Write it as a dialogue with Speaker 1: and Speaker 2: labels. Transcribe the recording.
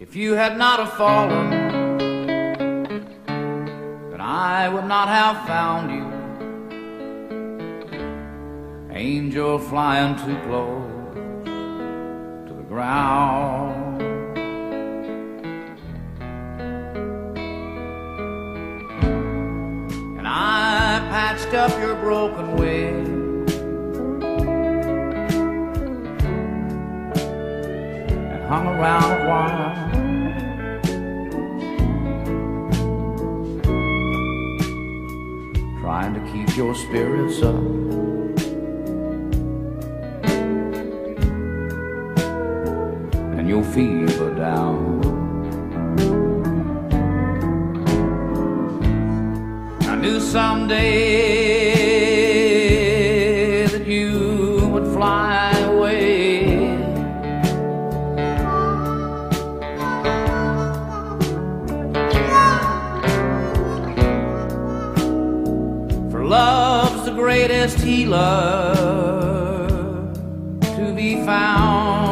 Speaker 1: If you had not have fallen, then I would not have found you. Angel flying too close to the ground. And I patched up your broken wing. and hung around a while. Your spirits up. And your fever down. I knew someday greatest healer to be found.